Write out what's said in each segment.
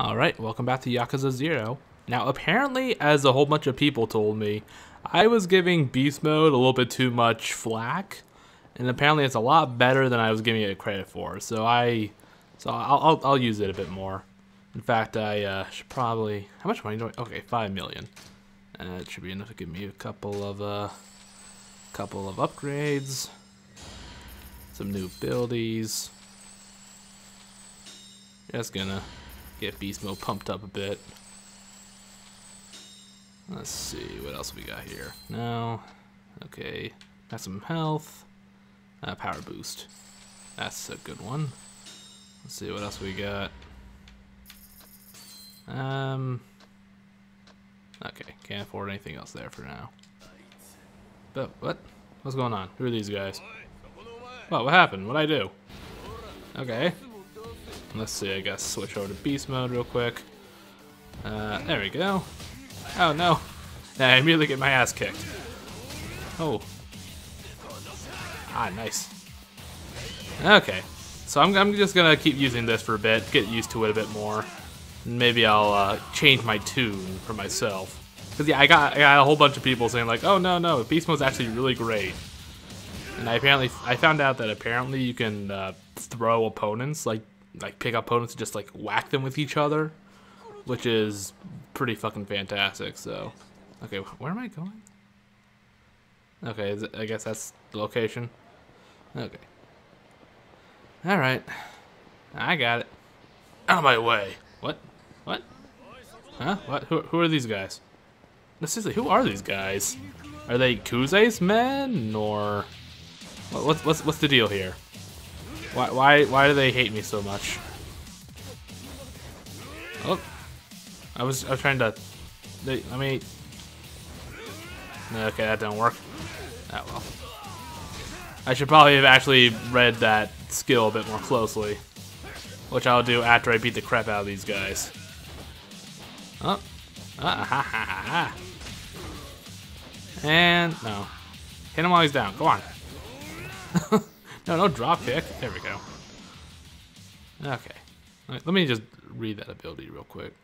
Alright, welcome back to Yakuza 0. Now, apparently, as a whole bunch of people told me, I was giving Beast Mode a little bit too much flack, and apparently it's a lot better than I was giving it credit for, so I... So I'll, I'll, I'll use it a bit more. In fact, I uh, should probably... How much money do I... Okay, 5 million. Uh, it should be enough to give me a couple of, uh... Couple of upgrades. Some new abilities. Just gonna get beast mode pumped up a bit. Let's see what else we got here. No, okay, got some health, uh, power boost. That's a good one. Let's see what else we got. Um, okay, can't afford anything else there for now. But what? What's going on? Who are these guys? What? What happened? What'd I do? Okay. Let's see, I guess switch over to beast mode real quick. Uh, there we go. Oh no. Nah, I immediately get my ass kicked. Oh. Ah, nice. Okay. So I'm, I'm just gonna keep using this for a bit, get used to it a bit more. Maybe I'll uh, change my tune for myself. Cause yeah, I got, I got a whole bunch of people saying like, oh no, no, Beast Mode's actually really great. And I apparently, I found out that apparently you can uh, throw opponents like like pick up opponents and just like whack them with each other, which is pretty fucking fantastic. So, okay, where am I going? Okay, it, I guess that's the location. Okay. All right, I got it. Out of my way. What? What? Huh? What? Who, who are these guys? Seriously, who are these guys? Are they Kuze's men or what's what's what's the deal here? Why, why, why do they hate me so much? Oh, I was, I was trying to. They, let me. Okay, that didn't work. That well. I should probably have actually read that skill a bit more closely, which I'll do after I beat the crap out of these guys. Oh, ah, ha, ha, ha, and no, hit him while he's down. Go on. No, no drop kick. There we go. Okay. Let me just read that ability real quick.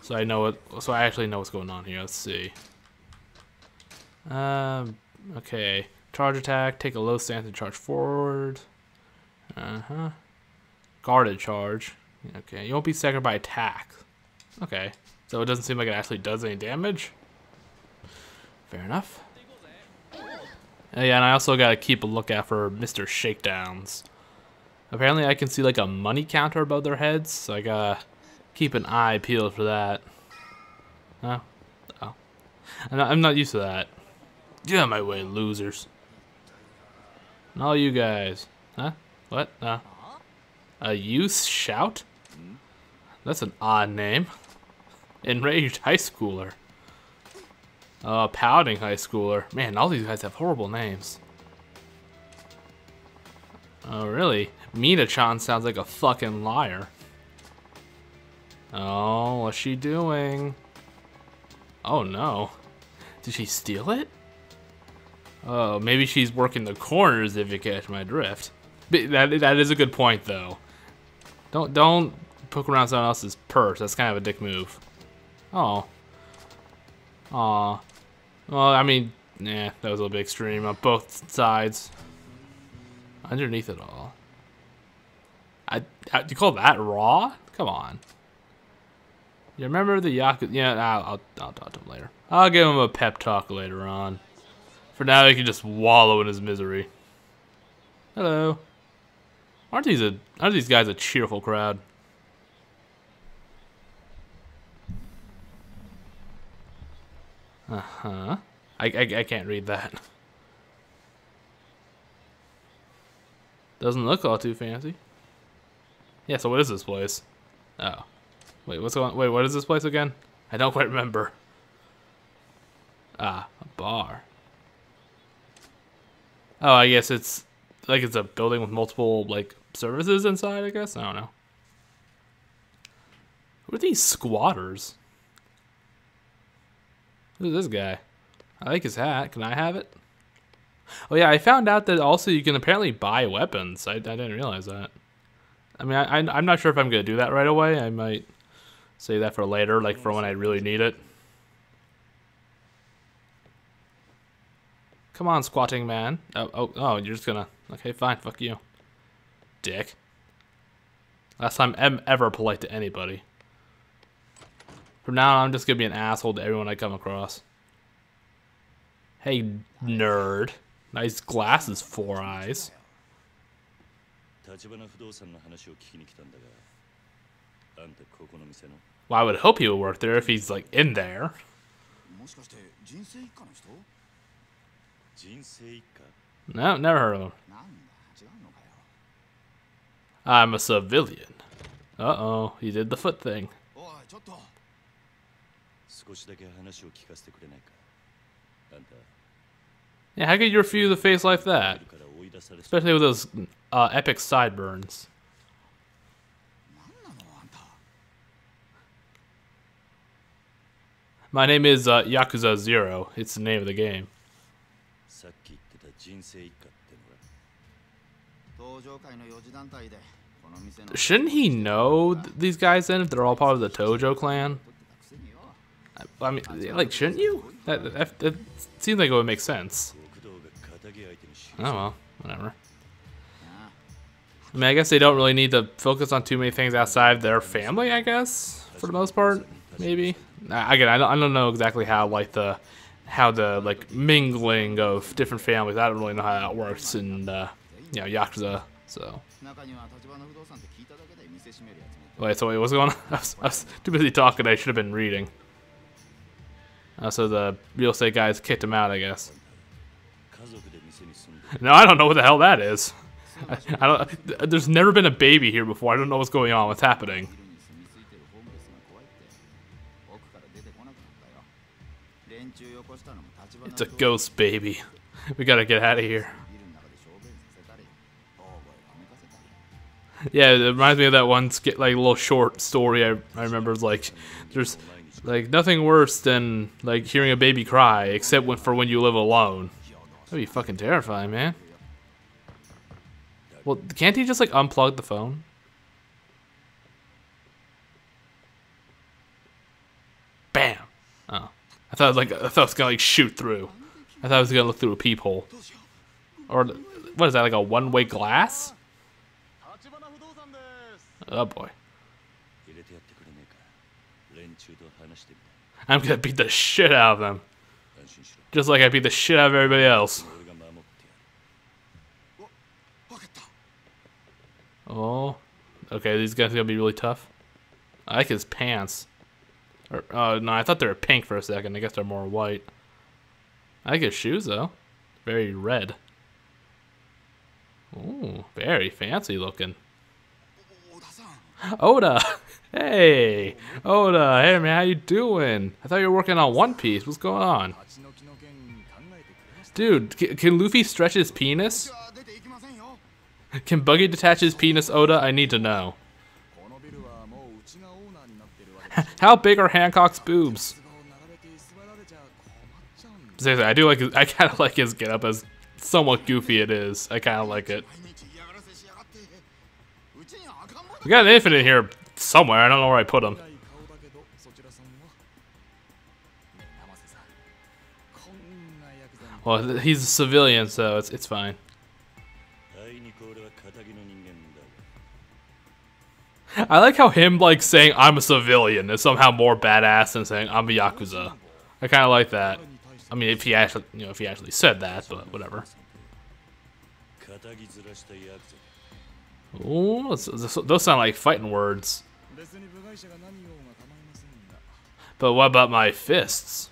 So I know what so I actually know what's going on here. Let's see. Um okay. Charge attack, take a low stance and charge forward. Uh-huh. Guarded charge. Okay. You won't be staggered by attack. Okay. So it doesn't seem like it actually does any damage. Fair enough. Uh, yeah, and I also gotta keep a lookout for Mr. Shakedowns. Apparently I can see like a money counter above their heads, so I gotta keep an eye peeled for that. Oh. Oh. I'm not, I'm not used to that. Get out of my way, losers. And all you guys. Huh? What? Uh, a youth shout? That's an odd name. Enraged high schooler. Uh, pouting high schooler. Man, all these guys have horrible names. Oh, really? Mina-chan sounds like a fucking liar. Oh, what's she doing? Oh, no. Did she steal it? Oh, maybe she's working the corners if you catch my drift. But that, that is a good point, though. Don't, don't poke around someone else's purse. That's kind of a dick move. Oh. Aw. Well, I mean, nah, that was a little bit extreme on both sides. Underneath it all. I, I you call that raw? Come on. You remember the Yakuza? Yeah, I'll, I'll, I'll talk to him later. I'll give him a pep talk later on. For now, he can just wallow in his misery. Hello. Aren't these a aren't these guys a cheerful crowd? Uh-huh. I, I, I can't read that. Doesn't look all too fancy. Yeah, so what is this place? Oh. Wait, what's going Wait, what is this place again? I don't quite remember. Ah, a bar. Oh, I guess it's like it's a building with multiple like services inside, I guess. I don't know. Who are these squatters? Who's this guy? I like his hat. Can I have it? Oh yeah, I found out that also you can apparently buy weapons. I, I didn't realize that. I mean, I, I'm not sure if I'm gonna do that right away. I might save that for later, like for when I really need it. Come on, squatting man. Oh, oh, oh, you're just gonna... Okay, fine, fuck you. Dick. Last time I'm ever polite to anybody. From now on, I'm just gonna be an asshole to everyone I come across. Hey, nerd. Nice glasses, four eyes. 立花不動産の話を聞きに来たんだがあんたここの店の Well, I would hope he would work there if he's, like, in there. もしかして人生一家の人人生一家 No, never heard of him. なんだ違うのかよ I'm a civilian. Uh-oh, he did the foot thing. おいちょっと 少しだけ話を聞かせてくれないかあんた Yeah, how could you refuse a face like い that? るから追い出されそう Especially with those uh, epic sideburns. なんなのあんた My name is uh, Yakuza Zero. It's the name of the game. さっき言ってた人生一家ってのが登場会の四次団体でこの店の Shouldn't he know th- these guys then if they're all part of the Tojo clan? I mean, like, shouldn't you? That, that, that seems like it would make sense. Oh well, whatever. I mean, I guess they don't really need to focus on too many things outside their family, I guess, for the most part, maybe. Again, I don't, I don't know exactly how, like, the, how the, like, mingling of different families, I don't really know how that works in, uh, you know, Yakuza, so. Wait, so wait, what's going on? I was, I was too busy talking, I should have been reading. Uh, so the real estate guys kicked him out, I guess. No, I don't know what the hell that is. I, I don't. There's never been a baby here before. I don't know what's going on. What's happening? It's a ghost baby. We gotta get out of here. Yeah, it reminds me of that one like little short story I, I remember. Like, there's like nothing worse than like hearing a baby cry, except when, for when you live alone. That'd be fucking terrifying, man. Well, can't he just like unplug the phone? Bam. Oh, I thought like I thought it was gonna like shoot through. I thought it was gonna look through a peephole. Or what is that? Like a one-way glass? Oh boy. I'm gonna beat the shit out of them. Just like I beat the shit out of everybody else. Oh. Okay, these guys are gonna be really tough. I like his pants. Or, uh, no, I thought they were pink for a second. I guess they're more white. I like his shoes, though. Very red. Ooh, very fancy looking. Oda! Hey, Oda, hey man, how you doing? I thought you were working on One Piece. What's going on? Dude, can Luffy stretch his penis? Can Buggy detach his penis, Oda? I need to know. how big are Hancock's boobs? Seriously, I do like. I kind of like his getup, as somewhat goofy it is. I kind of like it. We got an infant in here, somewhere. I don't know where I put them. Well, he's a civilian, so it's it's fine. I like how him like saying I'm a civilian is somehow more badass than saying I'm a yakuza. I kind of like that. I mean, if he actually you know if he actually said that, but whatever. Ooh, those sound like fighting words. But what about my fists?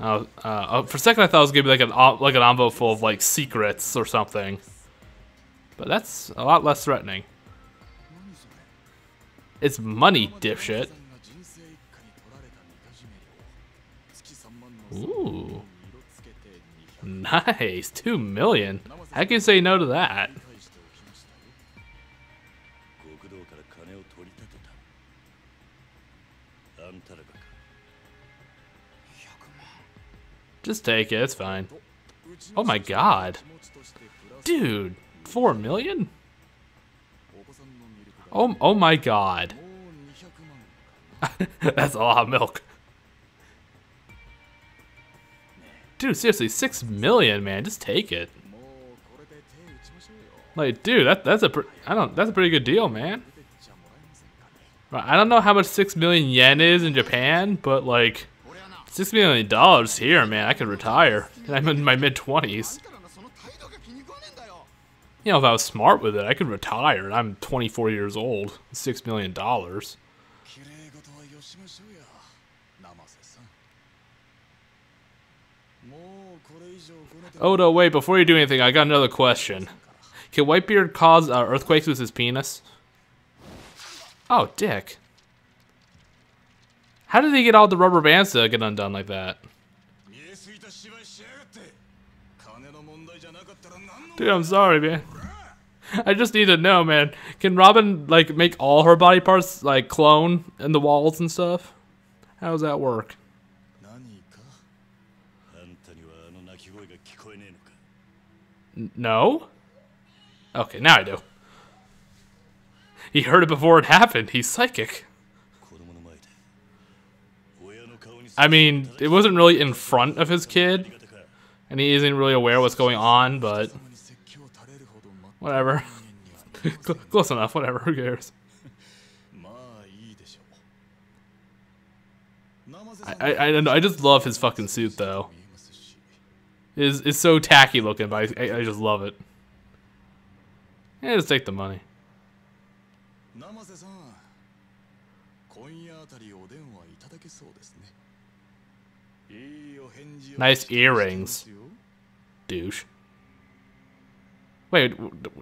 Uh, oh, for a second, I thought it was gonna be like an like an envelope full of like secrets or something. But that's a lot less threatening. It's money, dipshit. Ooh, nice, two million. I can say no to that. Just take it, it's fine. Oh my god. Dude, four million? Oh, oh my god. That's a lot of milk. Dude, seriously, six million, man. Just take it. Like, dude, that that's a I don't that's a pretty good deal, man. I don't know how much six million yen is in Japan, but like, Six million dollars here, man. I could retire. I'm in my mid twenties. You know, if I was smart with it, I could retire, and I'm 24 years old. Six million dollars. Oh no! Wait, before you do anything, I got another question. Can Whitebeard cause uh, earthquakes with his penis? Oh, dick. How did they get all the rubber bands to get undone like that? Dude, I'm sorry, man. I just need to know, man. Can Robin, like, make all her body parts, like, clone in the walls and stuff? How does that work? No? Okay, now I do. He heard it before it happened. He's psychic. I mean, it wasn't really in front of his kid, and he isn't really aware what's going on, but whatever. Close enough, whatever, who cares? I, I, I, I just love his fucking suit, though. It is, it's so tacky looking, but I, I, I just love it. Yeah, just take the money. Nice earrings. Douche. Wait,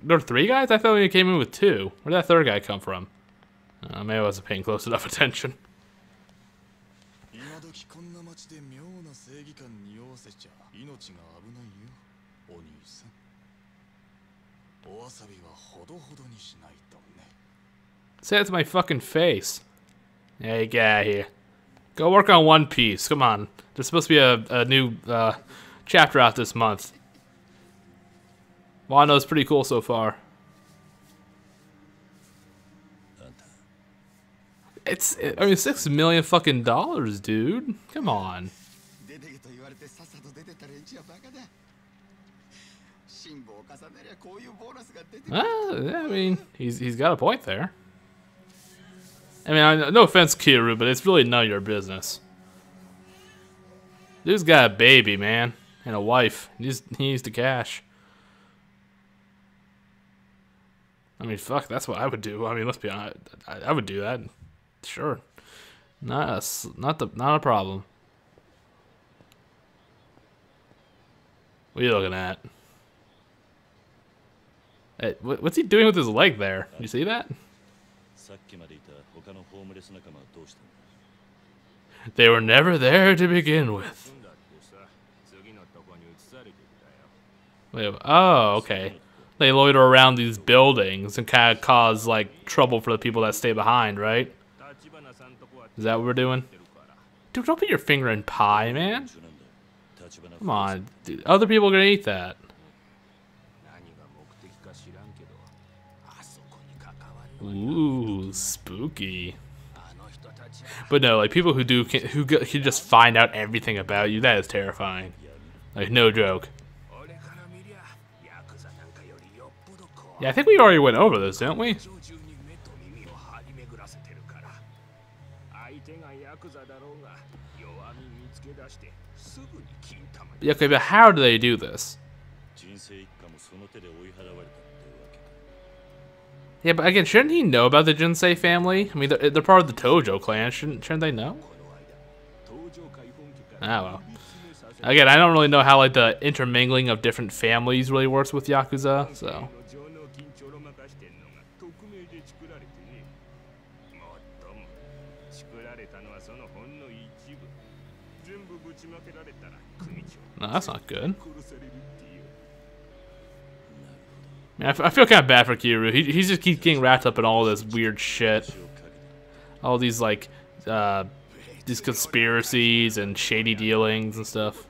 there are three guys? I thought we came in with two. Where did that third guy come from? Uh, maybe I wasn't paying close enough attention. Say that to my fucking face. Hey, get out of here. Go work on One Piece. Come on. There's supposed to be a, a new uh, chapter out this month. Wano's pretty cool so far. It's, I mean, six million fucking dollars, dude. Come on. Ah, I mean, he's, he's got a point there. I mean, I, no offense, Kiryu, but it's really none of your business. Dude's got a baby, man, and a wife. He needs, he needs the cash. I mean, fuck, that's what I would do. I mean, let's be honest, I, I would do that. Sure, not a, not the not a problem. What are you looking at? Hey, what's he doing with his leg there? You see that? They were never there to begin with. Oh, okay. They loiter around these buildings and kind of cause, like, trouble for the people that stay behind, right? Is that what we're doing? Dude, don't put your finger in pie, man. Come on. Dude, other people are going to eat that. Ooh, spooky. But no, like people who do can, who can just find out everything about you. That is terrifying. Like no joke. Yeah, I think we already went over this, didn't we? Yeah, okay, but how do they do this? Yeah, but again, shouldn't he know about the Jinsei family? I mean, they're, they're part of the Tojo clan. Shouldn't, shouldn't they know? Ah, well. Again, I don't really know how like the intermingling of different families really works with Yakuza, so. No, that's not good. Man, I, f I feel kind of bad for Kiryu. He, he just keeps getting wrapped up in all this weird shit. All these, like, uh, these conspiracies and shady dealings and stuff.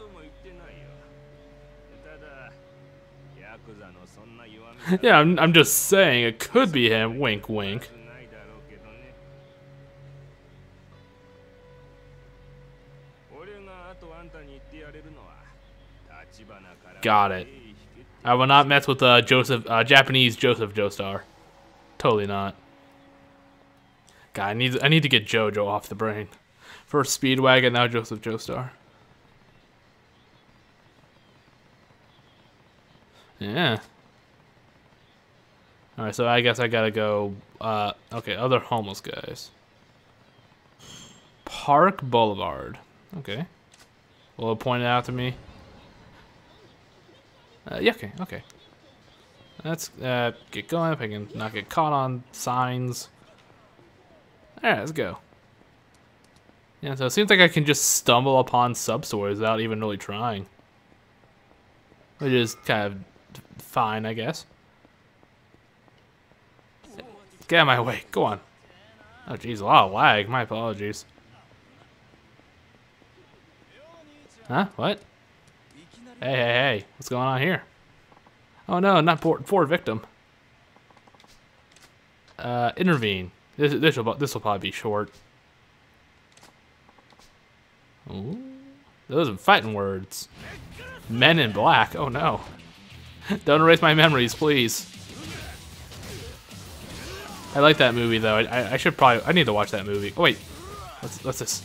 yeah, I'm, I'm just saying, it could be him. Wink, wink. Got it. I will not mess with uh, Joseph, uh, Japanese Joseph Joestar. Totally not. God, I need I need to get JoJo off the brain. First Speedwagon, now Joseph Joestar. Yeah. Alright, so I guess I gotta go, uh, okay, other homeless guys. Park Boulevard. Okay. Will it point it out to me? Uh, yeah, okay, okay. Let's uh, get going I can not get caught on signs. Alright, let's go. Yeah, so it seems like I can just stumble upon substories without even really trying. Which is kind of fine, I guess. Get out of my way, go on. Oh jeez, a lot of lag, my apologies. Huh? What? Hey, hey, hey, what's going on here? Oh no, not poor, poor victim. Uh, intervene. This this will this will probably be short. Ooh, those are fighting words. Men in black. Oh no! Don't erase my memories, please. I like that movie though. I, I, I should probably I need to watch that movie. Oh wait, what's what's this?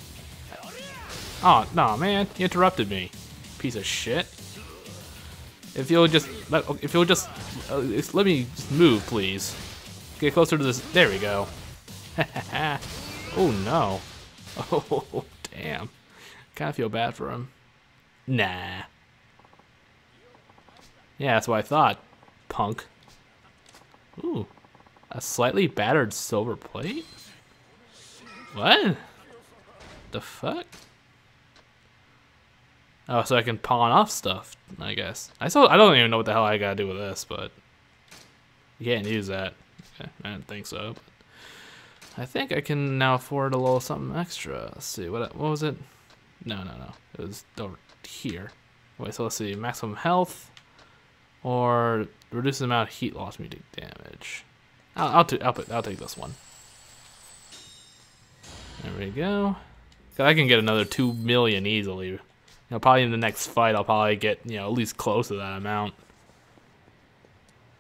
Oh no, man! You interrupted me, piece of shit. If you'll just let, if you'll just uh, let me just move, please. Get closer to this. There we go. oh no. Oh damn. Kind of feel bad for him. Nah. Yeah, that's what I thought. Punk. Ooh. A slightly battered silver plate? What? The fuck? Oh, so I can pawn off stuff, I guess. I still I don't even know what the hell I gotta do with this, but you can't use that. Okay, I didn't think so. I think I can now afford a little something extra. Let's see, what what was it? No, no, no. It was over here. Wait, so let's see, maximum health or reduce the amount of heat loss me take damage. I'll I'll, t- I'll, put, I'll take this one. There we go. I can get another two million easily. Know, probably in the next fight, I'll probably get you know at least close to that amount.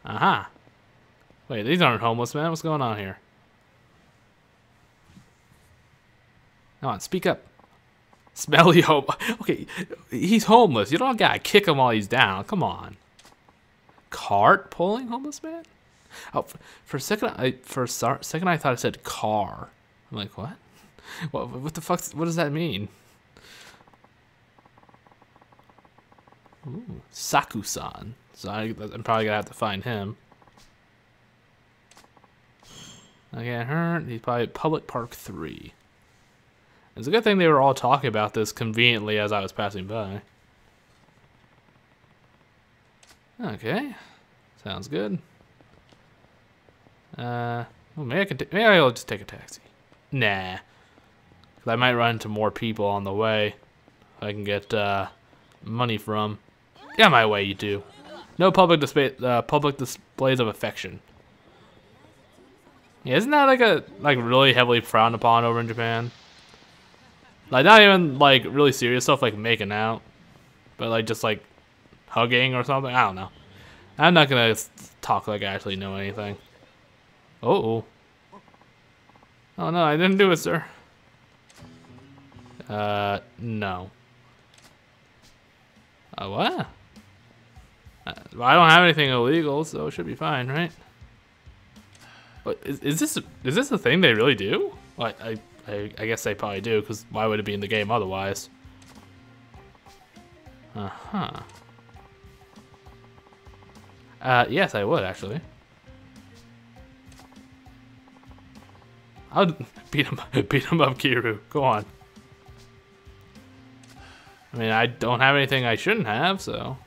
Aha. Wait, these aren't homeless, man. What's going on here? Come on, speak up. Smelly home. Okay, he's homeless. You don't gotta kick him while he's down. Come on. Cart pulling homeless man? Oh, for, for a second, I for a second I thought it said car. I'm like, what? What? What the fuck? What does that mean? Ooh, Sakusan. So I, I'm probably gonna have to find him. I get hurt. He's probably at Public Park 3. It's a good thing they were all talking about this conveniently as I was passing by. Okay. Sounds good. Uh, well, maybe I can. Maybe I'll just take a taxi. Nah, I might run into more people on the way. I can get uh, money from. Get my way, you two. No public display. Uh, public displays of affection. Yeah, isn't that like a like really heavily frowned upon over in Japan? Like not even like really serious stuff like making out, but like just like hugging or something. I don't know. I'm not gonna talk like I actually know anything. Oh. Oh no, I didn't do it, sir. Uh, no. Uh, what? Uh, I don't have anything illegal, so it should be fine, right? But is, is this is this a thing they really do? Well, I, I I guess they probably do, because why would it be in the game otherwise? Uh huh. Uh, yes, I would actually. I'll beat him, beat him up, Kiryu. Go on. I mean, I don't have anything I shouldn't have, so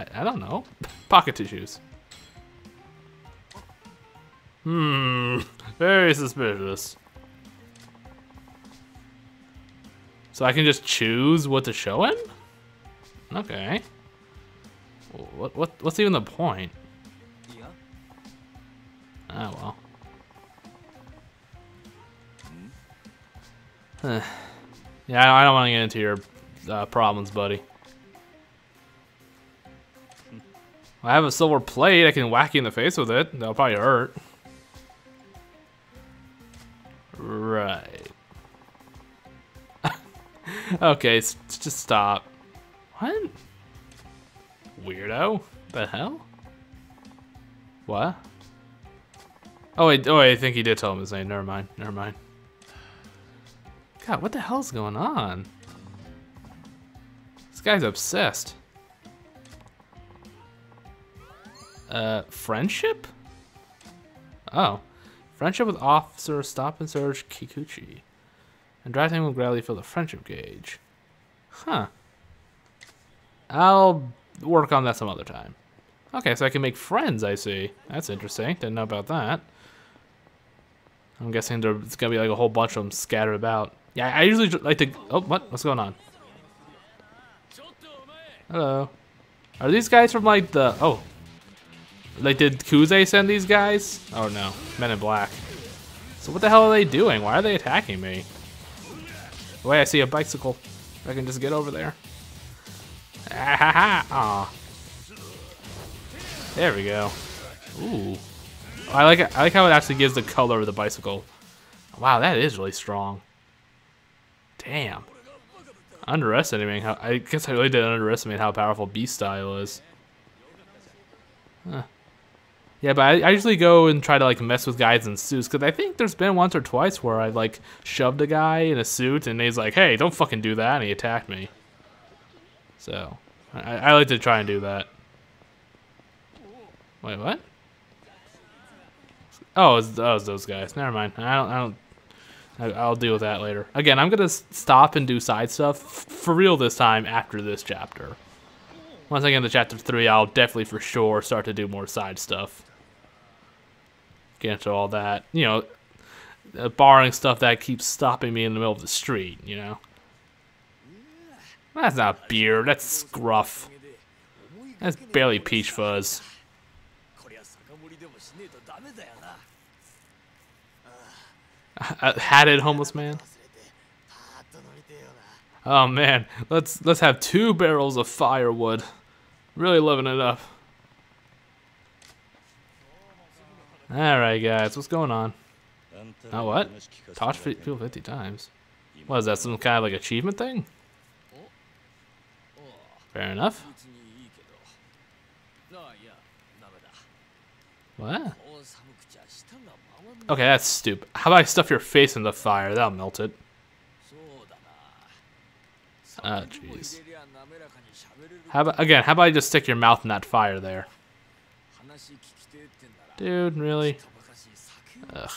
I, I don't know. Pocket tissues. Hmm, very suspicious. So I can just choose what to show him? Okay. What what what's even the point? Ah, well. Huh. yeah, I don't want to get into your uh, problems, buddy. I have a silver plate. I can whack you in the face with it. That'll probably hurt. Right. okay, just stop. What? Weirdo? The hell? What? Oh wait, oh wait, I think he did tell him his name. Never mind, never mind. God, what the hell's going on? This guy's obsessed. Uh, friendship? Oh. Friendship with Officer Stop and Search Kikuchi. And him will gradually fill the friendship gauge. Huh. I'll work on that some other time. Okay, so I can make friends, I see. That's interesting. Didn't know about that. I'm guessing there's gonna be like a whole bunch of them scattered about. Yeah, I usually like to. Oh, what? What's going on? Hello. Are these guys from like the? Oh, like did Kuze send these guys? Oh no, Men in Black. So what the hell are they doing? Why are they attacking me? Wait, I see a bicycle. I can just get over there. Ah ha ha! Aw. There we go. Ooh. I like. I like how it actually gives the color of the bicycle. Wow, that is really strong. Damn. Underestimating how I guess I really did underestimate how powerful Beast Style is. Huh. Yeah, but I, I usually go and try to like mess with guys in suits because I think there's been once or twice where I like shoved a guy in a suit and he's like, "Hey, don't fucking do that," and he attacked me. So I, I like to try and do that. Wait, what? Oh, it's, oh, it's those guys. Never mind. I don't. I don't. I'll deal with that later. Again, I'm gonna stop and do side stuff for real this time after this chapter. Once I get into chapter three, I'll definitely for sure start to do more side stuff get into all that. You know, uh, borrowing stuff that keeps stopping me in the middle of the street, you know? That's not beer, that's scruff. That's barely peach fuzz. Hatted homeless man? Oh man, let's let's have two barrels of firewood. Really loving it up. Alright guys, what's going on? Oh what? Taught people 50 times. What is that, some kind of like achievement thing? Fair enough. What? Okay, that's stupid. How about I stuff your face in the fire? That'll melt it. Ah, oh, jeez. How about, again, how about I just stick your mouth in that fire there? Dude, really? Ugh.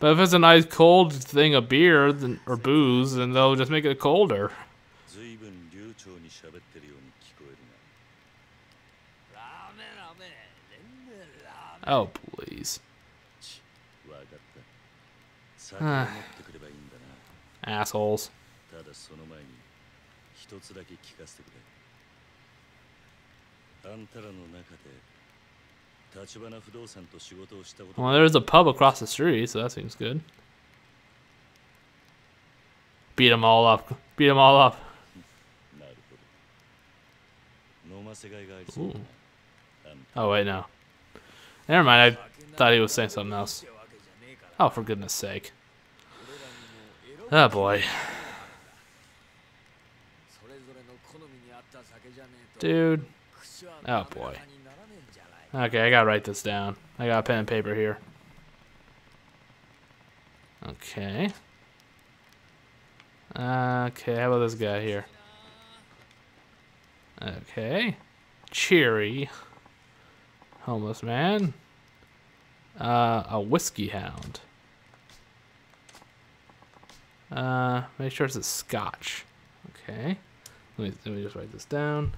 But if it's a nice cold thing of beer then, or booze, then they'll just make it colder. Oh, please. Assholes. Well, there's a pub across the street, so that seems good. Beat them all up. Beat them all up. Ooh. Oh, wait, no. Never mind, I thought he was saying something else. Oh, for goodness sake. Oh, boy. Dude. Oh, boy. Okay, I gotta write this down. I got a pen and paper here. Okay. Okay, how about this guy here? Okay. Cheery. Homeless man. Uh, a whiskey hound. Uh, make sure it's a scotch. Okay. Let me, let me just write this down.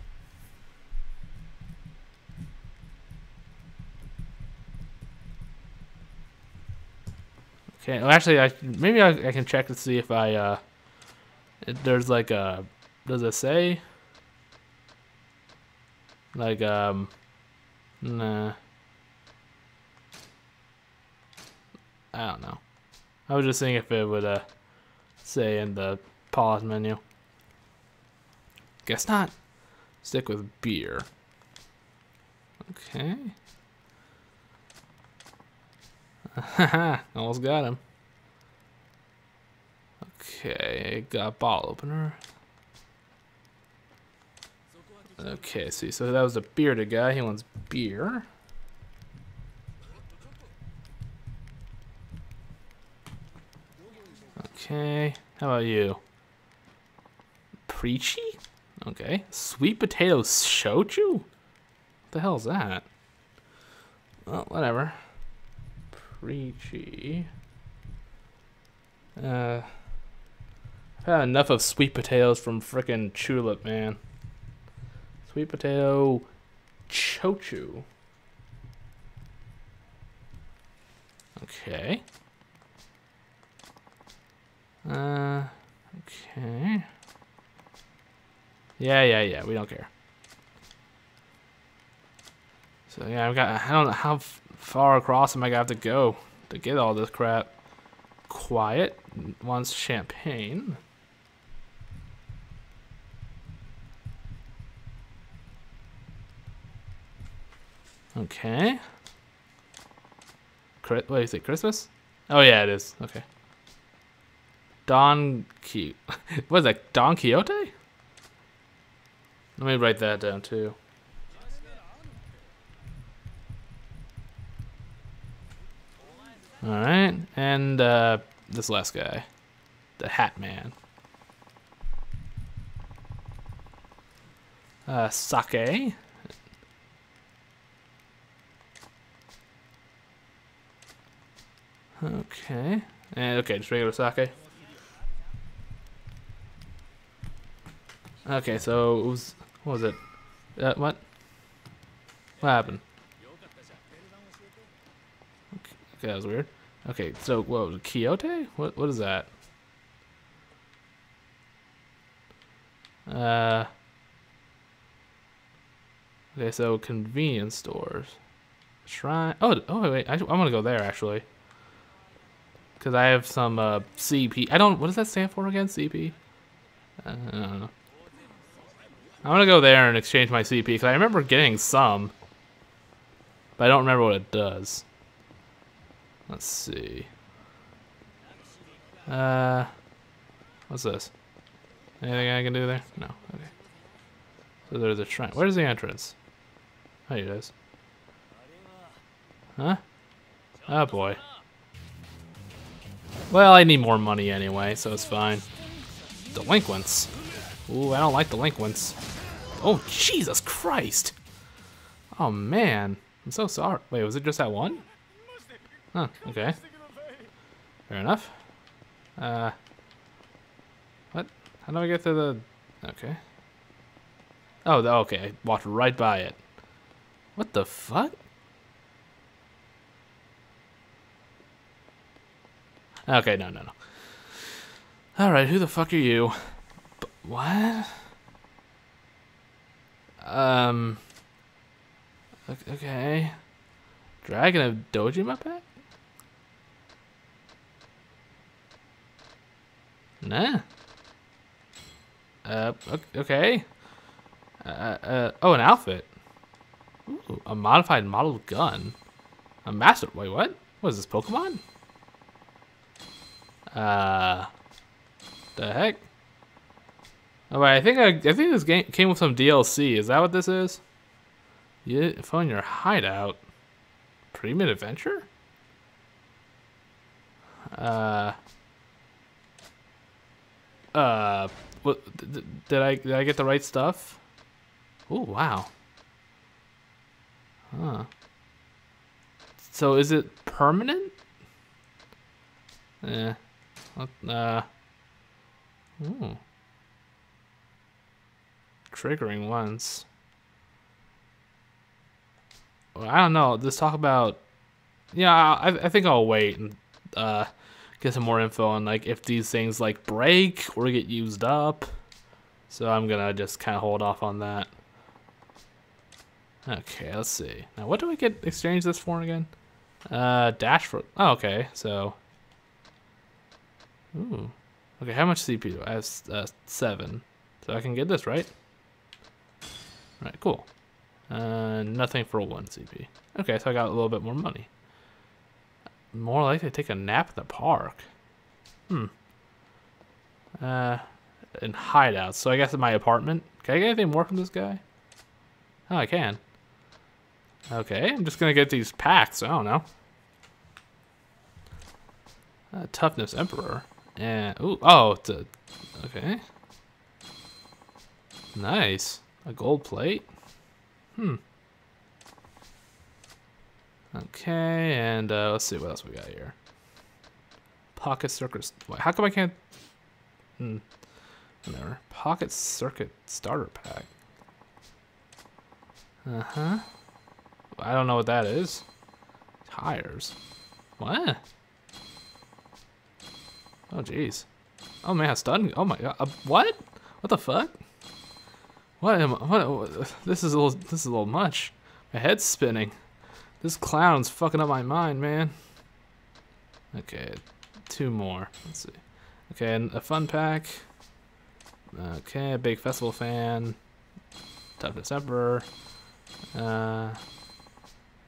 Okay, well, actually, I maybe I, I can check to see if I uh, if there's like a does it say like um nah I don't know. I was just seeing if it would uh say in the pause menu. Guess not. Stick with beer. Okay. Almost got him. Okay, got a bottle opener. Okay, see, so that was the bearded guy. He wants beer. Okay, how about you? Preachy? Okay. Sweet potato shochu? What the hell is that? Well, whatever. Preachy. Uh, I've had enough of sweet potatoes from frickin' Chulip, man. Sweet potato shochu. Okay. Uh, okay. Yeah, yeah, yeah. We don't care. So yeah, I've got. I don't know how far across am I gonna have to go to get all this crap. Quiet wants champagne. Okay. Chri- what is it? Christmas? Oh yeah, it is. Okay. Don Qui. what is that? Don Quixote? Let me write that down too. All right, and uh, this last guy, the Hat Man. Uh, sake. Okay, and okay, just regular sake. Okay, so it was what was it? Uh, what? What happened? Okay, that was weird. Okay, so what was Quixote? What what is that? Uh. Okay, so convenience stores, shrine. Oh, oh wait, I, I want to go there actually. Cause I have some uh, CP. I don't. What does that stand for again? CP. Uh, I don't know. I'm gonna go there and exchange my CP because I remember getting some, but I don't remember what it does. Let's see. Uh, what's this? Anything I can do there? No. Okay. So there's a shrine. Where's the entrance? Oh, it is. Huh? Oh boy. Well, I need more money anyway, so it's fine. Delinquents. Ooh, I don't like delinquents. Oh, Jesus Christ! Oh, man. I'm so sorry. Wait, was it just that one? Huh, okay. Fair enough. Uh... What? How do I get to the... Okay. Oh, the, okay. I walked right by it. What the fuck? Okay, no, no, no. Alright, who the fuck are you? B- what? Um. Okay. Dragon of Dojima pack? Nah. Uh, okay. Uh, uh, oh, an outfit. Ooh, a modified model gun. A master. Wait, what? What is this, Pokemon? Uh, the heck? Oh, wait, I think I, I think this game came with some DLC. Is that what this is? You phone your hideout. Premium adventure? Uh. Uh. What? Did I did I get the right stuff? Oh wow. Huh. So is it permanent? Eh. Uh. Ooh. Triggering once. I don't know. Let's talk about. Yeah, I, I think I'll wait and uh, get some more info on like if these things like break or get used up. So I'm gonna just kind of hold off on that. Okay, let's see. Now, what do we get exchange this for again? Uh, dash for. Oh, okay. So. Ooh. Okay, how much CPU? do I have uh, seven. So I can get this, right? Alright, cool. Uh, nothing for one CP. Okay, so I got a little bit more money. More likely to take a nap in the park. Hmm. Uh, in hideouts. So I guess in my apartment. Can I get anything more from this guy? Oh, I can. Okay, I'm just gonna get these packs. I don't know. Uh, toughness emperor. And ooh, oh, it's a, okay. Nice, a gold plate. Hmm. Okay, and uh, let's see what else we got here. Pocket circuit. Wait, how come I can't? Hmm. Whatever. Pocket circuit starter pack. Uh huh. I don't know what that is. Tires. What? Oh jeez. Oh man, stun. Oh my god. Uh, what? What the fuck? What am? What? what this is a little. This is a little much. My head's spinning. This clown's fucking up my mind, man. Okay, two more. Let's see. Okay, and a fun pack. Okay, big festival fan. Toughness Emperor. Uh,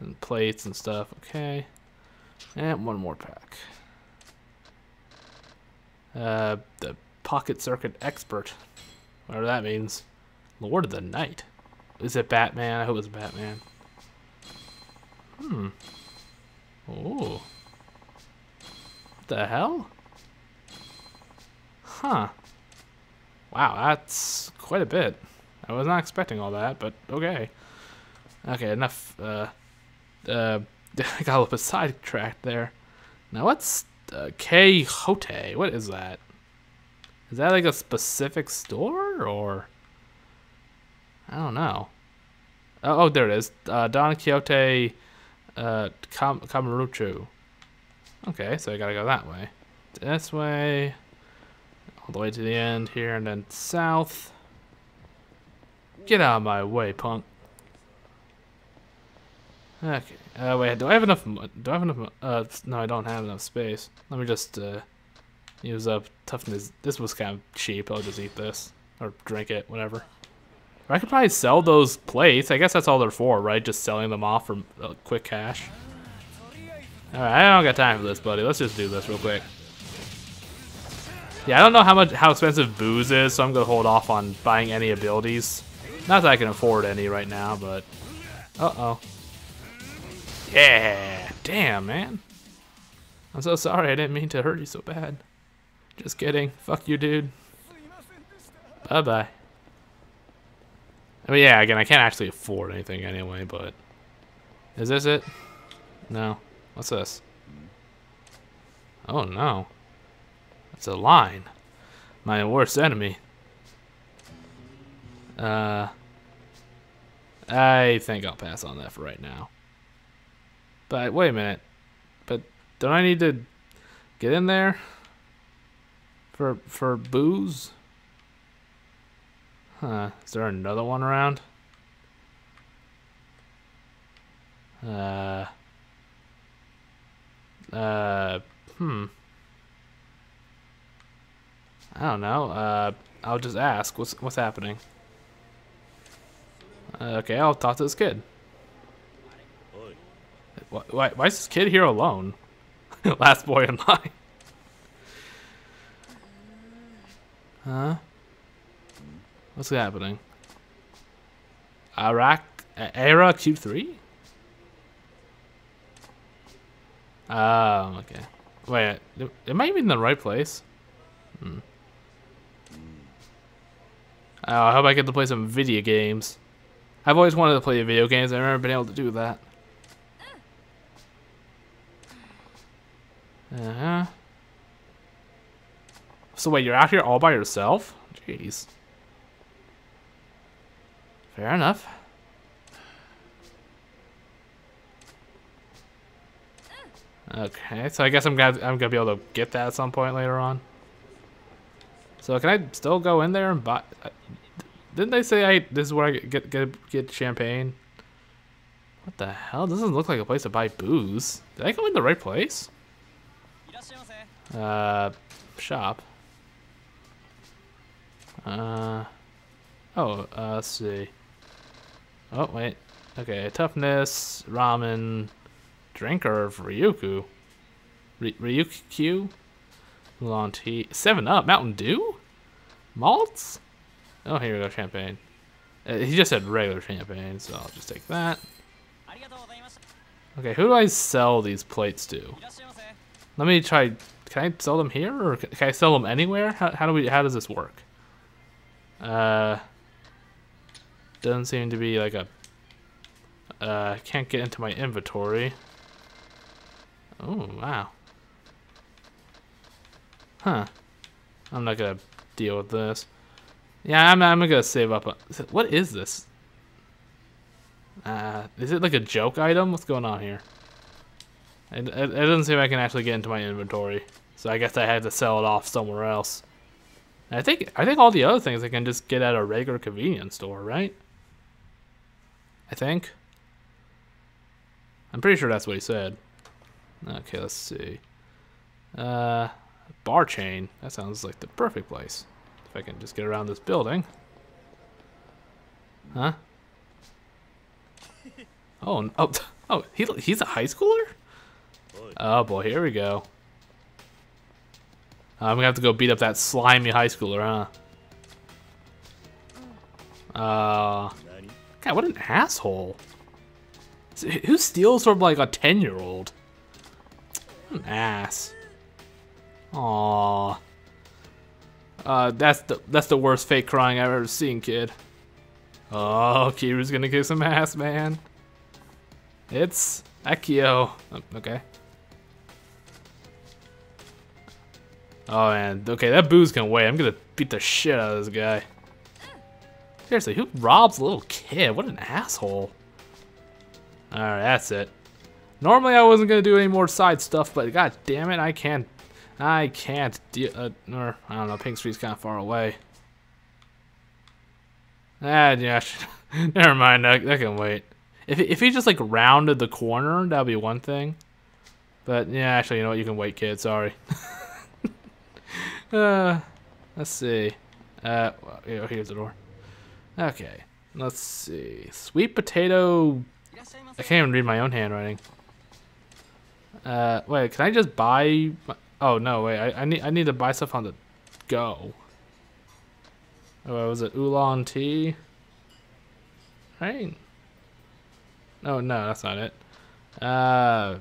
and plates and stuff. Okay. And one more pack. Uh, the Pocket Circuit Expert. Whatever that means. Lord of the Night. Is it Batman? I hope it's Batman. Hmm. Oh. The hell? Huh. Wow, that's quite a bit. I was not expecting all that, but okay. Okay, enough. Uh, uh, got a little bit sidetracked there. Now, what's uh, Quixote? What is that? Is that like a specific store or? I don't know. Oh, oh there it is. Uh, Don Quixote, uh, Kamurocho. Okay, so I gotta go that way. This way, all the way to the end here, and then south. Get out of my way, punk. Okay. Uh, wait, do I have enough? Do I have enough? Uh, no, I don't have enough space. Let me just uh, use up toughness. This was kind of cheap. I'll just eat this or drink it, whatever. I could probably sell those plates. I guess that's all they're for, right? Just selling them off for uh, quick cash. All right, I don't got time for this, buddy. Let's just do this real quick. Yeah, I don't know how much how expensive booze is, so I'm gonna hold off on buying any abilities. Not that I can afford any right now, but uh oh. Yeah, damn man. I'm so sorry. I didn't mean to hurt you so bad. Just kidding. Fuck you, dude. Bye bye. I mean, yeah. Again, I can't actually afford anything anyway, but is this it? No. What's this? Oh no. It's a line. My worst enemy. Uh, I think I'll pass on that for right now. But wait a minute. But don't I need to get in there for for booze? Huh? Is there another one around? Uh. Uh. Hmm. I don't know. Uh, I'll just ask. What's what's happening? Uh, okay, I'll talk to this kid. Why, why, is this kid here alone? Last boy in line. Huh? What's happening? Iraq era Q3? Oh, okay. Wait, am I even in the right place? Hmm. Oh, I hope I get to play some video games. I've always wanted to play video games. I've never been able to do that. Uh huh. So wait, you're out here all by yourself? Jeez. Fair enough. Okay, so I guess I'm gonna I'm gonna be able to get that at some point later on. So can I still go in there and buy? uh, Didn't they say I this is where I get get get, champagne? What the hell? This doesn't look like a place to buy booze. Did I go in the right place? Uh, shop. Uh, oh, uh, let's see. Oh, wait. Okay, toughness, ramen, drinker of Ryukyu. Ry Ryukyu? Oolong tea. 7 Up, Mountain Dew? Malts? Oh, here we go, champagne. Uh, he just said regular champagne, so I'll just take that. Okay, who do I sell these plates to? Let me try. Can I sell them here, or can I sell them anywhere? How, how do we? How does this work? Uh, doesn't seem to be like a. Uh, can't get into my inventory. Oh wow. Huh. I'm not gonna deal with this. Yeah, I'm. I'm gonna save up. What is this? Uh, is it like a joke item? What's going on here? It, it, it doesn't seem I can actually get into my inventory. So I guess I had to sell it off somewhere else. I think I think all the other things I can just get at a regular convenience store, right? I think. I'm pretty sure that's what he said. Okay, let's see. Uh, bar chain. That sounds like the perfect place. If I can just get around this building. Huh? Oh, oh, oh, he, he's a high schooler? Oh boy, here we go. I'm gonna have to go beat up that slimy high schooler, huh? Uh, God, what an asshole. Who steals from like a 10 year old? An ass. Aww. Uh, that's the that's the worst fake crying I've ever seen, kid. Oh, Kiryu's gonna kick some ass, man. It's Akio. Oh, okay. Oh man, okay, that booze can wait. I'm gonna beat the shit out of this guy. Seriously, who robs a little kid? What an asshole. Alright, that's it. Normally I wasn't gonna do any more side stuff, but god damn it, I can't. I can't deal. Uh, or, I don't know, Pink Street's kind of far away. Ah, yeah, never mind, that, that can wait. If, if he just like rounded the corner, that'd be one thing. But yeah, actually, you know what? You can wait, kid. Sorry. uh, let's see. Uh, well, here's the door. Okay, let's see. Sweet potato. I can't even read my own handwriting. Uh, wait, can I just buy? My... Oh no, wait. I, I need I need to buy stuff on the go. Oh, was it oolong tea? Right. Oh no, that's not it. Uh.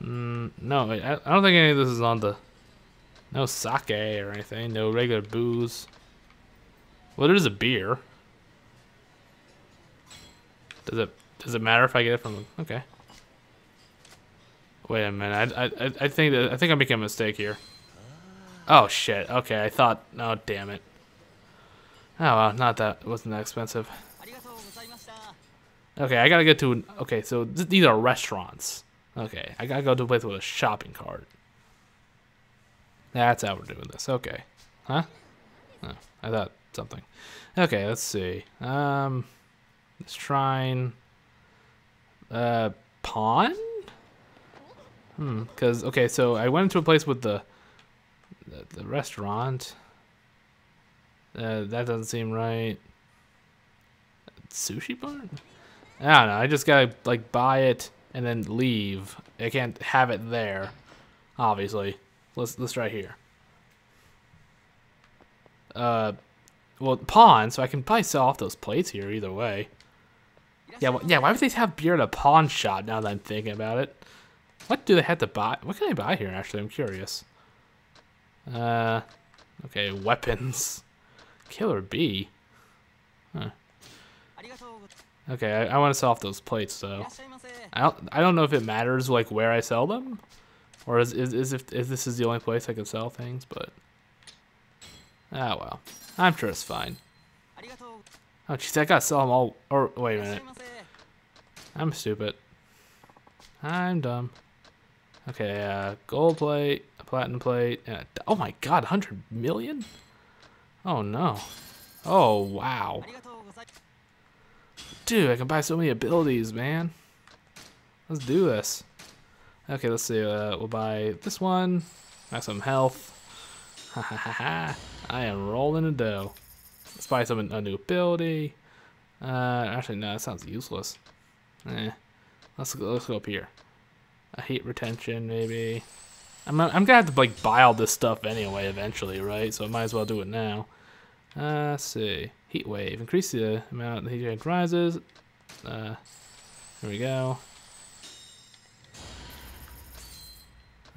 Mm, no, I, I don't think any of this is on the. No sake or anything. No regular booze. Well, there's a beer. Does it does it matter if I get it from? Okay. Wait a minute. I I I think that I think I'm making a mistake here. Oh shit. Okay, I thought. Oh damn it. Oh well, not that. It wasn't that expensive. Okay, I gotta get to. Okay, so th these are restaurants. Okay, I gotta go to a place with a shopping cart. That's how we're doing this. Okay, huh? Oh, I thought something. Okay, let's see. Um, this shrine. Uh, pawn. Hmm. Because okay, so I went into a place with the the, the restaurant. Uh, that doesn't seem right. Sushi bar? I don't know. I just gotta like buy it and then leave. I can't have it there, obviously. Let's let's try here. Uh, well, pawn. So I can probably sell off those plates here either way. Yeah, well, yeah. Why would they have beer at a pawn shop? Now that I'm thinking about it, what do they have to buy? What can I buy here? Actually, I'm curious. Uh, okay, weapons. Killer bee. Huh. Okay, I, I want to sell off those plates though. I don't I don't know if it matters like where I sell them, or is is, is if if this is the only place I can sell things, but ah well, I'm sure it's fine. Oh jeez, I gotta sell them all. Or wait a minute, I'm stupid. I'm dumb. Okay, uh, gold plate, a platinum plate, and a, oh my god, 100 million? Oh no. Oh wow. Dude, I can buy so many abilities, man. Let's do this. Okay, let's see. Uh, we'll buy this one. Some health. Ha ha ha ha. I am rolling a dough. Let's buy some a new ability. Uh, actually, no, that sounds useless. Eh. Let's go, let's go up here. A heat retention, maybe. I'm, I'm gonna have to like buy all this stuff anyway eventually, right? So I might as well do it now. Uh, let's see. Heat wave. Increase the amount the heat rises. Uh, there we go.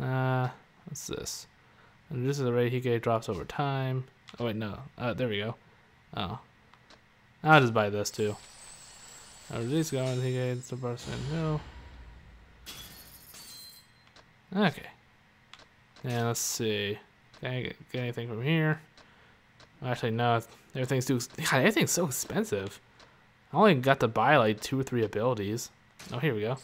Uh, what's this? And this is the rate gauge drops over time. Oh wait, no. Uh, there we go. Oh, I'll just buy this too. Now going heat gauge the person no. Okay. And let's see. Can I get, get anything from here? Actually, no. Everything's too. God, everything's so expensive. I only got to buy like two or three abilities. Oh, here we go.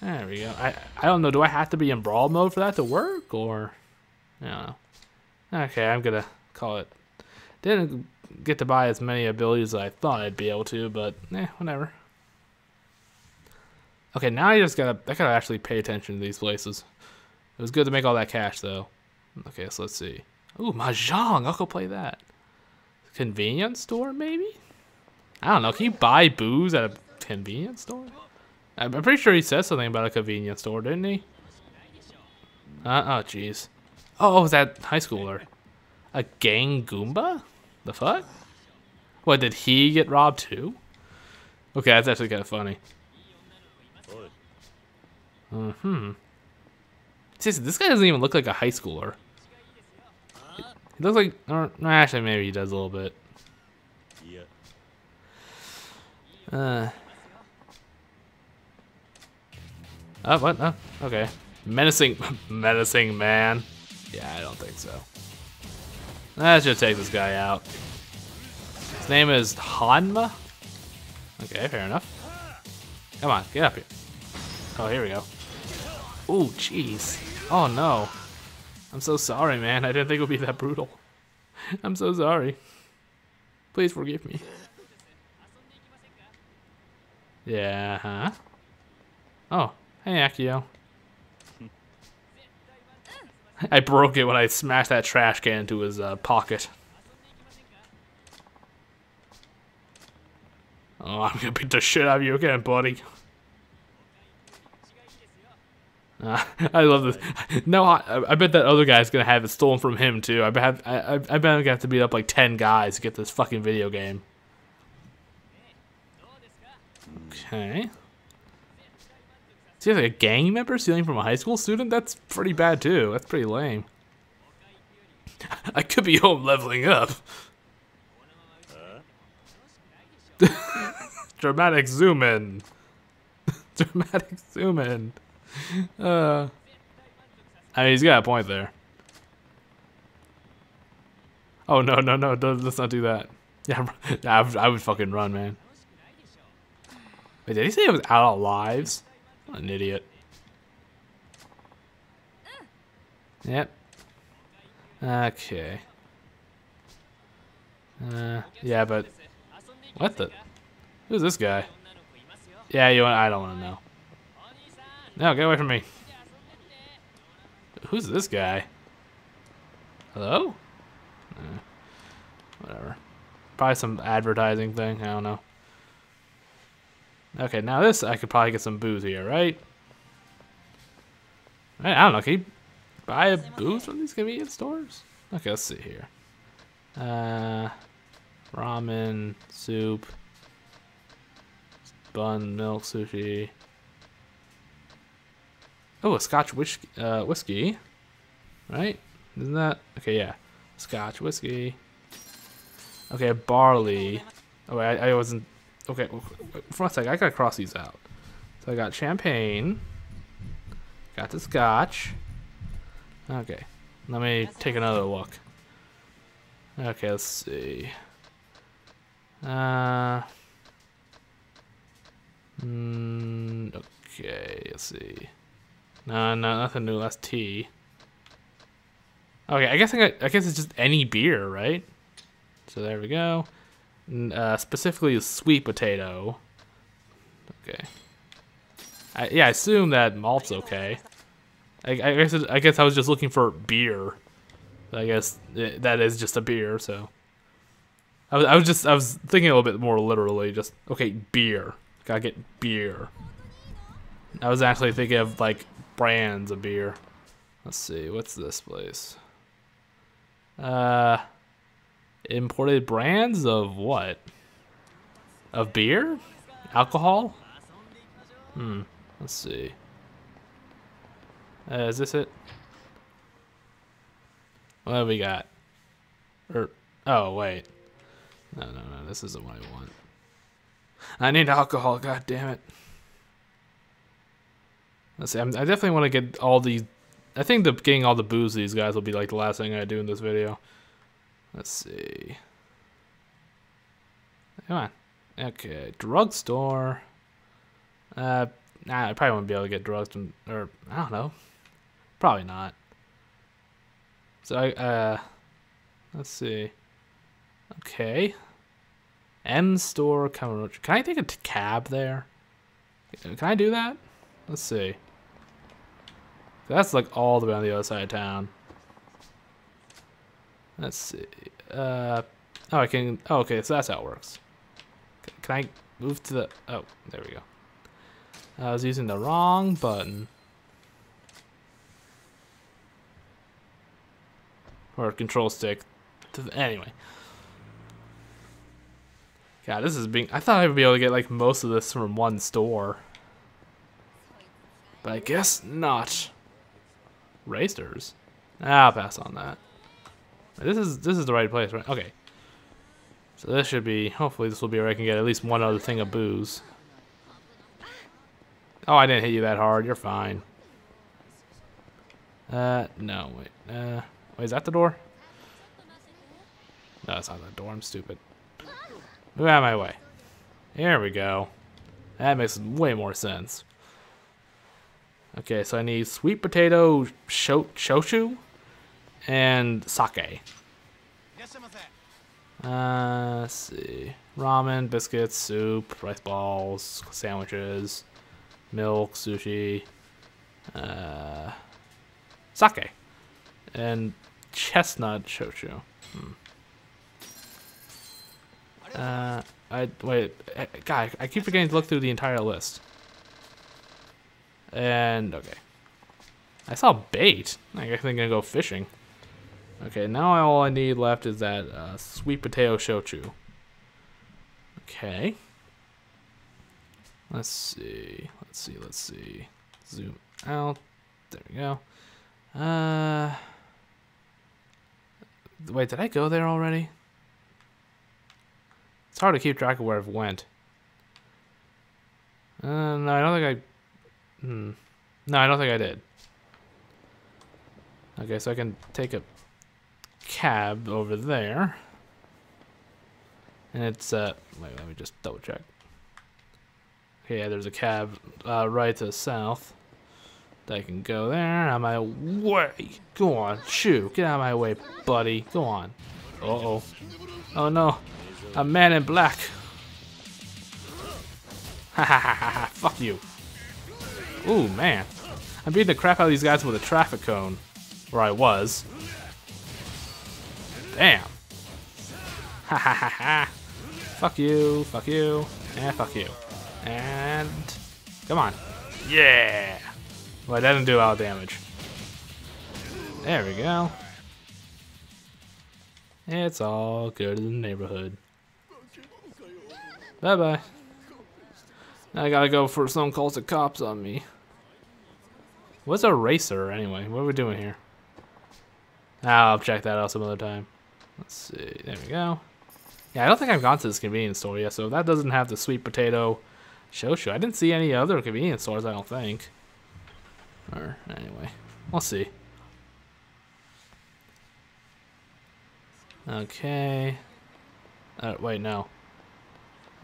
There we go. I I don't know. Do I have to be in brawl mode for that to work, or I don't know. Okay, I'm gonna call it. Didn't get to buy as many abilities as I thought I'd be able to, but eh, whatever. Okay, now I just gotta I gotta actually pay attention to these places. It was good to make all that cash though. Okay, so let's see. Ooh, mahjong. I'll go play that. Convenience store, maybe? I don't know. Can you buy booze at a convenience store? I'm pretty sure he said something about a convenience store, didn't he? Uh, oh, jeez. Oh, oh that high schooler. A gang Goomba? The fuck? What, did he get robbed too? Okay, that's actually kind of funny. Mm hmm See, this guy doesn't even look like a high schooler. He looks like... Or, actually, maybe he does a little bit. Uh, Oh, what? Oh, okay. Menacing, menacing man. Yeah, I don't think so. Let's just take this guy out. His name is Hanma. Okay, fair enough. Come on, get up here. Oh, here we go. Ooh, jeez. Oh no. I'm so sorry, man. I didn't think it would be that brutal. I'm so sorry. Please forgive me. Yeah, huh? Oh, hey, Akio. I broke it when I smashed that trash can into his uh, pocket. Oh, I'm gonna beat the shit out of you again, buddy. Uh, I love this. No, I, I bet that other guy's gonna have it stolen from him too. I bet I, I, I bet I'm gonna have to beat up like ten guys to get this fucking video game. Okay. See, like a gang member stealing from a high school student? That's pretty bad too. That's pretty lame. I could be home leveling up. Dramatic zoom in. Dramatic zoom in. Uh, I mean, he's got a point there. Oh no no no! Let's not do that. Yeah, I would fucking run, man. Wait, did he say it was out of lives? An idiot. Yep. Okay. Uh, yeah, but what the? Who's this guy? Yeah, you? I don't want to know. No, get away from me. Who's this guy? Hello? Uh, whatever. Probably some advertising thing. I don't know. Okay, now this I could probably get some booze here, right? I I don't know. Can you buy a booze from these convenience stores? Okay, let's see here. Uh, ramen, soup, bun, milk, sushi. Oh, a Scotch whiskey, uh, whiskey, right? Isn't that okay? Yeah, Scotch whiskey. Okay, barley. Oh, wait, I, I wasn't. Okay, for a second, I gotta cross these out. So I got champagne. Got the Scotch. Okay, let me take another look. Okay, let's see. Uh. Mm, okay, let's see. No, no, nothing new. That's tea. Okay, I guess I, got, I guess it's just any beer, right? So there we go. Uh, specifically, sweet potato. Okay. I, yeah, I assume that malt's okay. I, I guess I guess I was just looking for beer. I guess it, that is just a beer. So I was, I was just I was thinking a little bit more literally. Just okay, beer. Gotta get beer. I was actually thinking of like brands of beer. Let's see, what's this place? Uh, imported brands of what? Of beer? Alcohol? Hmm. Let's see. Uh, is this it? What have we got? Or oh wait, no no no, this isn't what I want. I need alcohol. God damn it. Let's see. I'm, I definitely want to get all these. I think the getting all the booze these guys will be like the last thing I do in this video. Let's see. Come on. Okay, drugstore. Uh, nah, I probably won't be able to get drugs from, or I don't know. Probably not. So I, uh, let's see. Okay. M store. Can I take a cab there? Can I do that? Let's see. That's like all the way on the other side of town. Let's see. Uh, oh, I can. Oh, okay, so that's how it works. Can I move to the? Oh, there we go. I was using the wrong button. Or control stick. Anyway. God, this is being. I thought I would be able to get like most of this from one store. But I guess not. Racers? I'll pass on that. This is this is the right place, right? Okay. So this should be. Hopefully, this will be where I can get at least one other thing of booze. Oh, I didn't hit you that hard. You're fine. Uh, no, wait. Uh, wait, is that the door? No, it's not the door. I'm stupid. Move out of my way. There we go. That makes way more sense. Okay, so I need sweet potato sho shochu and sake. Uh, let's see. Ramen, biscuits, soup, rice balls, sandwiches, milk, sushi, uh, sake, and chestnut shochu. Hmm. Uh, I wait, eh, God, I keep forgetting to look through the entire list. And okay, I saw bait. I guess I'm gonna go fishing. Okay, now all I need left is that uh, sweet potato shochu. Okay. Let's see. Let's see. Let's see. Zoom out. There we go. Uh. Wait, did I go there already? It's hard to keep track of where I've went. Uh, no, I don't think I. Hmm. No, I don't think I did. Okay, so I can take a cab over there. And it's, uh, wait, let me just double check. Okay, yeah, there's a cab uh, right to the south. I can go there. Out of my way. Go on, shoo. Get out of my way, buddy. Go on. Uh oh. Oh no. A man in black. Ha ha ha ha. Fuck you. Ooh, man. I'm beating the crap out of these guys with a traffic cone. Where I was. Damn. Ha ha ha ha. Fuck you. Fuck you. And fuck you. And. Come on. Yeah. Well, that didn't do all damage. There we go. It's all good in the neighborhood. Bye bye. Now I gotta go for some calls the cops on me. What's a racer anyway? What are we doing here? I'll check that out some other time. Let's see. There we go. Yeah, I don't think I've gone to this convenience store yet, so that doesn't have the sweet potato shochu. I didn't see any other convenience stores, I don't think. Or, anyway. We'll see. Okay. Uh, wait, no.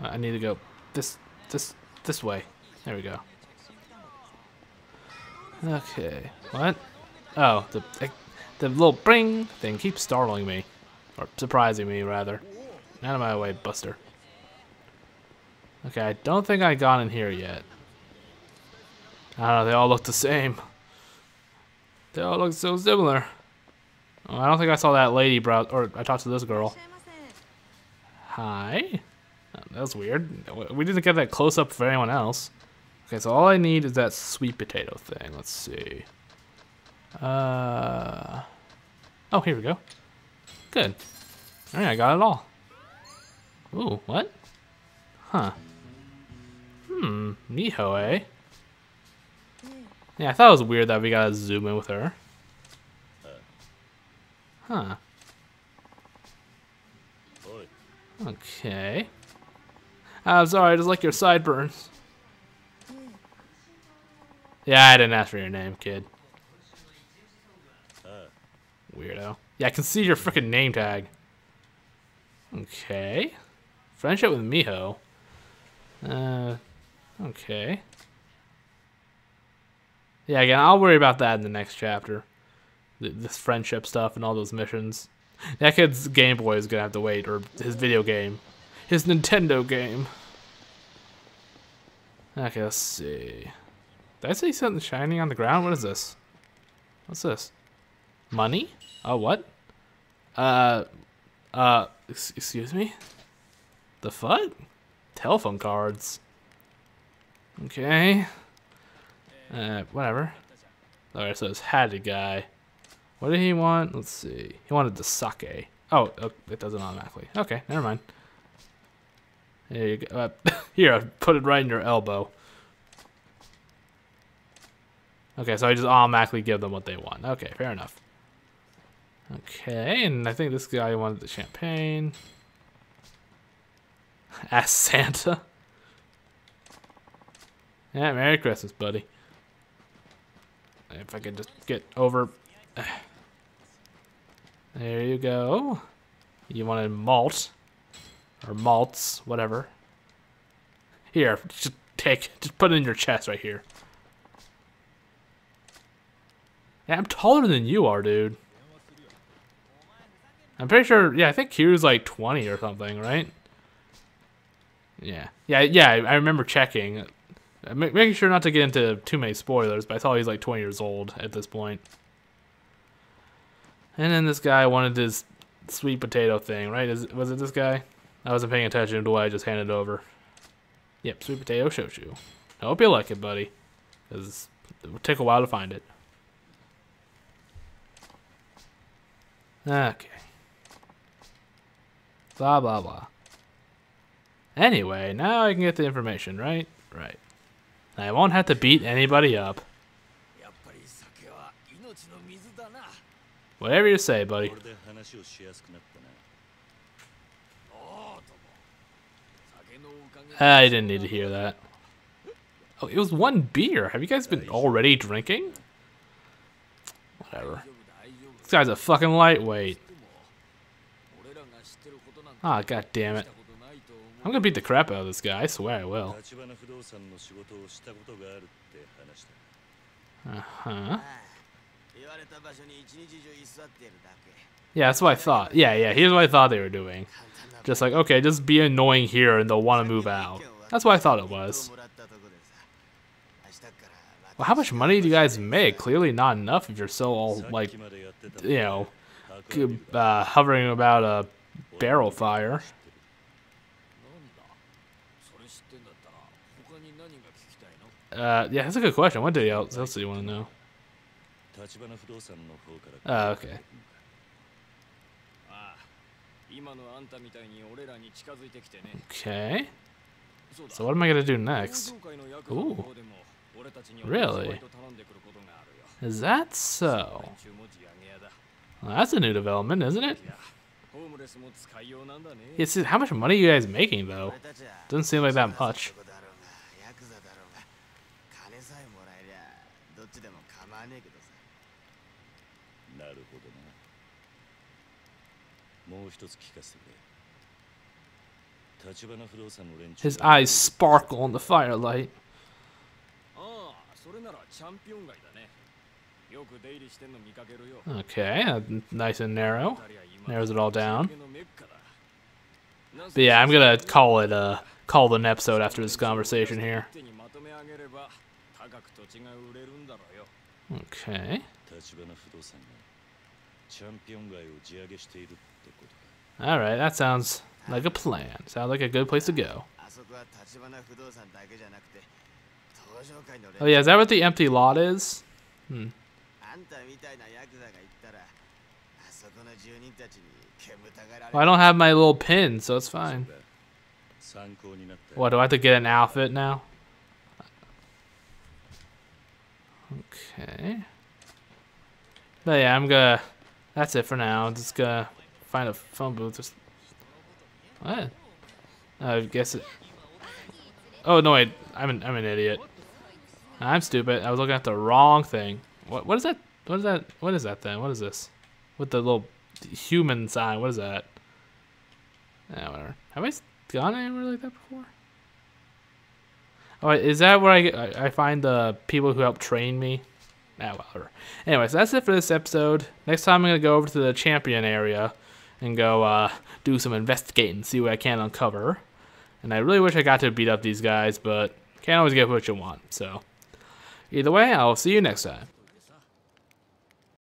Uh, I need to go this, this, this way. There we go. Okay. What? Oh, the the little bring thing keeps startling me, or surprising me rather. Out of my way, Buster. Okay, I don't think I got in here yet. I don't know, they all look the same. They all look so similar. Oh, I don't think I saw that lady brow or I talked to this girl. Hi. Oh, that was weird. We didn't get that close up for anyone else. Okay, so all I need is that sweet potato thing. Let's see. Uh. Oh, here we go. Good. Alright, I got it all. Ooh, what? Huh. Hmm, Miho, eh? Yeah, I thought it was weird that we gotta zoom in with her. Huh. Okay. I'm sorry, I just like your sideburns. Yeah, I didn't ask for your name, kid. Weirdo. Yeah, I can see your freaking name tag. Okay. Friendship with Miho. Uh, okay. Yeah, again, I'll worry about that in the next chapter. This friendship stuff and all those missions. That kid's Game Boy is gonna have to wait, or his video game. His Nintendo game. Okay, let's see. Did I see something shining on the ground? What is this? What's this? Money? Oh, what? Uh, uh, ex- excuse me? The fuck? Telephone cards. Okay. Uh, whatever. Alright, so it's Hattie guy. What did he want? Let's see. He wanted the sake. Oh, oh, it doesn't automatically. Okay, never mind. There you go. Uh, here, I put it right in your elbow. Okay, so I just automatically give them what they want. Okay, fair enough. Okay, and I think this guy wanted the champagne. Ask Santa. Yeah, Merry Christmas, buddy. If I could just get over. There you go. You wanted malt. Or malts, whatever. Here, just take Just put it in your chest right here. Yeah, I'm taller than you are, dude. I'm pretty sure, yeah, I think Q's like 20 or something, right? Yeah. Yeah, yeah, I remember checking. Uh, Making sure not to get into too many spoilers, but I thought he's like 20 years old at this point. And then this guy wanted his sweet potato thing, right? Is was it this guy? I wasn't paying attention to what I just handed over. Yep, sweet potato shochu. I hope you like it, buddy. Cause it will take a while to find it. Okay. Blah, blah, blah. Anyway, now I can get the information, right? Right. I won't have to beat anybody up. Whatever you say, buddy. Ah, I didn't need to hear that. Oh, it was one beer. Have you guys been already drinking? Whatever. This guy's a fucking lightweight. Ah, oh, god damn it. I'm gonna beat the crap out of this guy, I swear I will. Uh-huh. Yeah, that's what I thought. Yeah, yeah, here's what I thought they were doing. Just like, okay, just be annoying here and they'll want to move out. That's what I thought it was. Well, how much money do you guys make? Clearly not enough if you're so all, like, you know, uh, hovering about a barrel fire. なんだそれ知ってんだったら他に何が聞きたいの Uh, yeah, that's a good question. What did else, else do you want to know? 立花不動産の方から Uh, okay. ああ今のあんたみたいに俺らに近づいてきてね Okay. そうだ So what am I gonna do next? 工場界のヤクザの方でも俺たちに Really? お手伝いと頼んでくることがあるよ Is that so? 連中も地上げ屋だ Well, that's a new development, isn't it? It's just, how much money are you guys making though? Doesn't seem like that much. His eyes sparkle in the firelight. Ah, Okay, uh, nice and narrow. Narrows it all down. But yeah, I'm gonna call it uh call the an episode after this conversation here. Okay. Alright, that sounds like a plan. Sounds like a good place to go. Oh yeah, is that what the empty lot is? Hmm. Well, I don't have my little pin, so it's fine. What, do I have to get an outfit now? Okay. But yeah, I'm gonna... That's it for now. I'm just gonna find a phone booth. Just, what? I guess it... Oh, no, wait. I'm an, I'm an idiot. I'm stupid. I was looking at the wrong thing. What, what is that? What is that? What is that then? What is this? With the little human sign. What is that? Yeah, whatever. Have I gone anywhere like that before? Oh, is that where I, I find the people who help train me? Ah, whatever. Anyways, that's it for this episode. Next time I'm gonna go over to the champion area and go uh, do some investigating, see what I can uncover. And I really wish I got to beat up these guys, but can't always get what you want. So, either way, I'll see you next time.